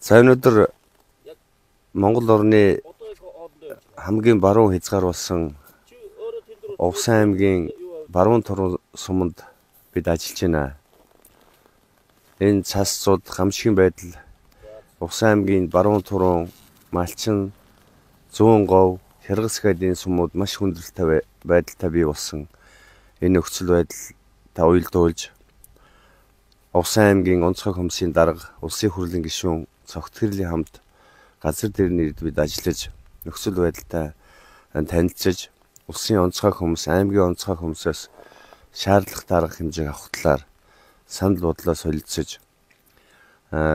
За өнөөдөр Монгол орны хамгийн баруун хязгаар болсон Увсан аймгийн баруун туруу суманд бид ажиллаж байна. Энэ цасцууд гамшигын байдал Увсан аймгийн баруун туруу Малчин, Зүүн гэдэг энэ сумууд маш хүндрэлтэй байдалтай бий болсон. Энэ нөхцөл байдал та уялдуулж Увсан аймгийн онцгой хөмсийн дарга улсын хурлын гишүүн цогт хэрлийн хамт газар дэрний бид ажиллаж нөхцөл байдалтай танилцж улсын онцгой хүмүүс аймгийн онцгой хүмүүсээс шаардлагатай арга хэмжээг авах талаар санал бодлоо солилцож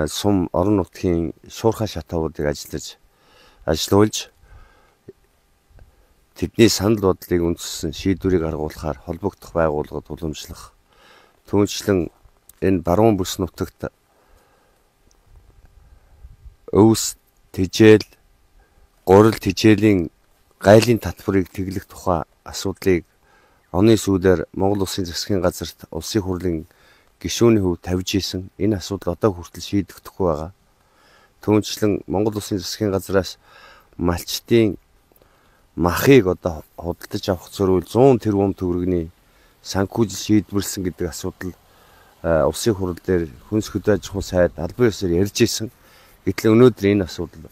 сум орон нутгийн шуурхай шатаавуудыг ажиллаж ажилуулж тэдний санал бодлыг үндэслэн шийдвэрийг гаргуулахаар холбогдох байгууллагад уламжлах түүнчлэн энэ баруун бүс нутагт өвс тижээл гурил тижээлийн гайлын татварыг тэглэх тухай асуудлыг оны сүүлээр Монгол Улсын засгийн газарт улсын хурлын гишүүний хөв тавьж исэн энэ асуудал одоо хүртэл шийдэгдэхгүй байгаа. Түүнчлэн Монгол Улсын засгийн газраас малчтын махыг одоо худалдаж авах зориул 100 тэрбум төгрөгийн санхүүж шийдвэрлсэн гэдэг асуудал улсын хурал дээр хүнс хөдөө аж ахуйн сайд албан ёсоор ярьж исэн. Гэтэл өнөөдөр энэ асуудал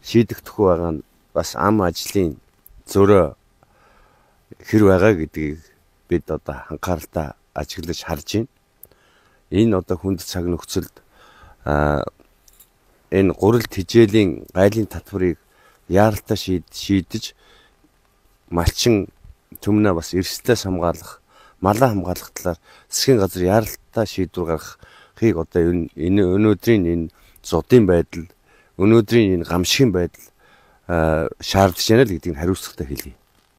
шийдэгдэхгүй байгаа нь бас ам ажлын зөрөө хэр байгаа гэдгийг бид одоо анхааралтай ажиглаж харж байна. Энэ одоо хүнд цаг нөхцөлд энэ гурил тижээлийн гайлын татварыг яаралтай шийдэж малчин төмнө бас эрсдлээс хамгаалах, малаа хамгаалах талаар засгийн газар яаралтай шийдвэр гаргахыг одоо энэ өнөөдрийн энэ зодын байдал өнөөдрийн энэ гамшигын байдал шаардж байна л гэдгийг хариуцлагатай хэлье.